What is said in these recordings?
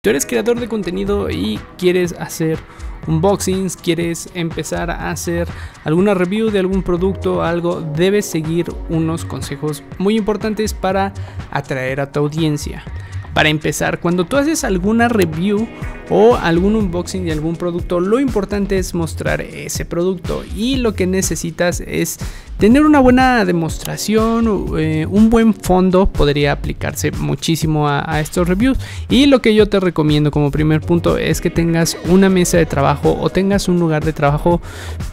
tú eres creador de contenido y quieres hacer unboxings, quieres empezar a hacer alguna review de algún producto, algo, debes seguir unos consejos muy importantes para atraer a tu audiencia. Para empezar, cuando tú haces alguna review o algún unboxing de algún producto, lo importante es mostrar ese producto y lo que necesitas es tener una buena demostración, eh, un buen fondo podría aplicarse muchísimo a, estos reviews y lo que yo te recomiendo como primer punto es que tengas una mesa de trabajo o tengas un lugar de trabajo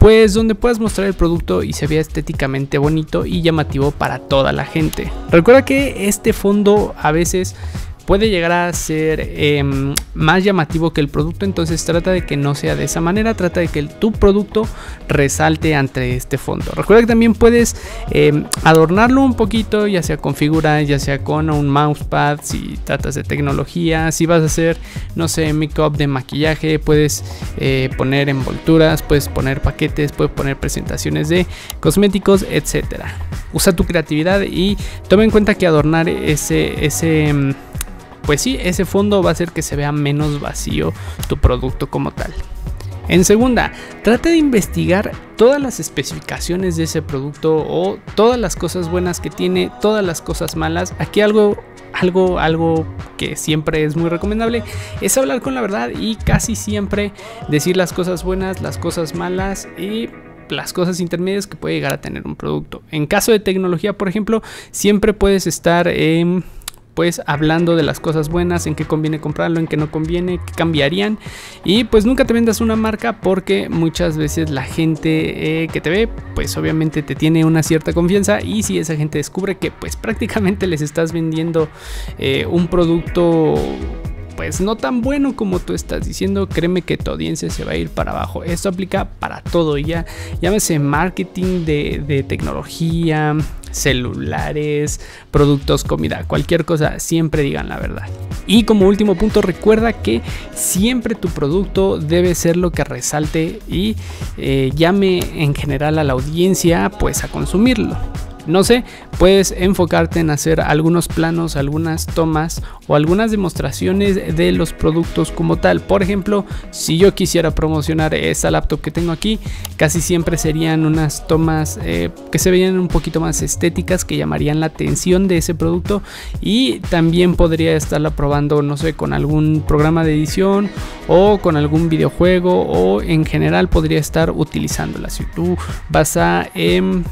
pues donde puedas mostrar el producto y se vea estéticamente bonito y llamativo para toda la gente. Recuerda que este fondo a veces puede llegar a ser em, más llamativo que el producto, entonces trata de que no sea de esa manera, trata de que tu producto resalte ante este fondo. Recuerda que también puedes em, adornarlo un poquito, ya sea con figuras, ya sea con un mousepad, si tratas de tecnología, si vas a hacer, no sé, make-up de maquillaje, puedes eh, poner envolturas, puedes poner paquetes, puedes poner presentaciones de cosméticos, etcétera. Usa tu creatividad y toma en cuenta que adornar ese, em, pues sí, ese fondo va a hacer que se vea menos vacío tu producto como tal. En segunda, trata de investigar todas las especificaciones de ese producto o todas las cosas buenas que tiene, todas las cosas malas. Aquí algo algo, algo que siempre es muy recomendable es hablar con la verdad y casi siempre decir las cosas buenas, las cosas malas y las cosas intermedias que puede llegar a tener un producto. En caso de tecnología, por ejemplo, siempre puedes estar en pues hablando de las cosas buenas, en qué conviene comprarlo, en qué no conviene, qué cambiarían. Y pues nunca te vendas una marca porque muchas veces la gente eh, que te ve, pues obviamente te tiene una cierta confianza y si esa gente descubre que pues prácticamente les estás vendiendo eh, un producto pues no tan bueno como tú estás diciendo, créeme que tu audiencia se va a ir para abajo. Esto aplica para todo, ya llámese marketing de, de tecnología, celulares, productos, comida, cualquier cosa, siempre digan la verdad. Y como último punto, recuerda que siempre tu producto debe ser lo que resalte y eh, llame en general a la audiencia pues a consumirlo. No sé, puedes enfocarte en hacer algunos planos, algunas tomas o algunas demostraciones de los productos como tal. Por ejemplo, si yo quisiera promocionar esta laptop que tengo aquí, casi siempre serían unas tomas eh, que se verían un poquito más estéticas, que llamarían la atención de ese producto y también podría estarla probando, no sé, con algún programa de edición o con algún videojuego o en general podría estar utilizándola. Si tú vas a... Em,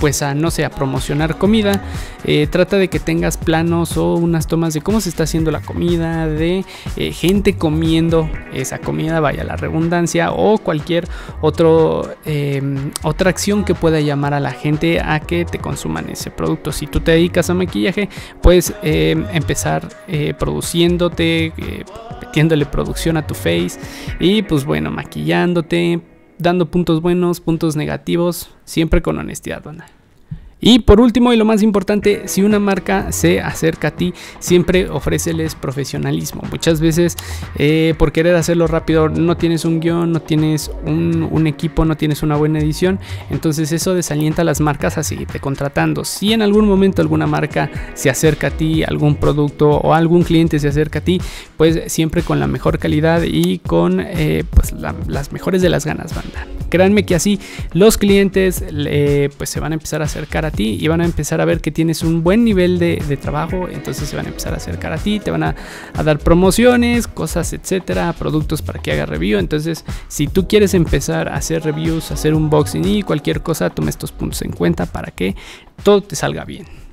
pues a no sé, a promocionar comida, eh, trata de que tengas planos o unas tomas de cómo se está haciendo la comida, de eh, gente comiendo esa comida, vaya la redundancia, o cualquier otro, em, otra acción que pueda llamar a la gente a que te consuman ese producto. Si tú te dedicas a maquillaje, puedes em, empezar eh, produciéndote, metiéndole producción a tu face y pues bueno, maquillándote dando puntos buenos, puntos negativos, siempre con honestidad, banda. Y por último y lo más importante, si una marca se acerca a ti, siempre ofréceles profesionalismo. Muchas veces eh, por querer hacerlo rápido no tienes un guion, no tienes un, equipo, no tienes una buena edición. Entonces eso desalienta a las marcas a seguirte contratando. Si en algún momento alguna marca se acerca a ti, algún producto o algún cliente se acerca a ti, pues siempre con la mejor calidad y con eh, pues las mejores de las ganas, banda. Créanme que así los clientes pues se van a empezar a acercar a ti y van a empezar a ver que tienes un buen nivel de, trabajo, entonces se van a empezar a acercar a ti, te van a, dar promociones, cosas, etcétera, productos para que haga review. Entonces, si tú quieres empezar a hacer reviews, hacer unboxing y cualquier cosa, toma estos puntos en cuenta para que todo te salga bien.